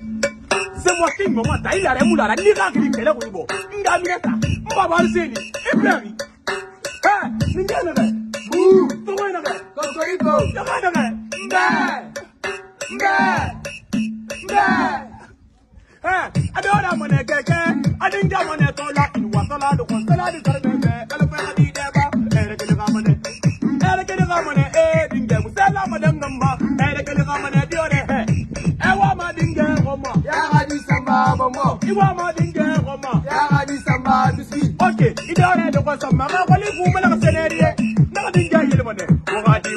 C'est moi qui me m'a taillé la remoula, la nira qui est là au niveau. Ngamineta, Mbaba Seni, Ibrahim. Eh, Ningana, Bou, Tomaina, Kokoriko. Tomaina, Mbẹ. Mbẹ. Mbẹ. Eh, Adora Mone Keke, Adinja Mone Tola, in Wasala, the Wasala, the Carmeme, Alabama, the Deba, Eric Ramone, Eric Ramone, Dinga, Musala, Madame Namba, Eric Ramone, Diore, bọ̀mọ̀. Iwa Madinga, Roma. Yàrá ní sàmbà bisikì. Ok, idore da kwasa mama kwali kuma na kasanariye na kadin jahil bane. Wagati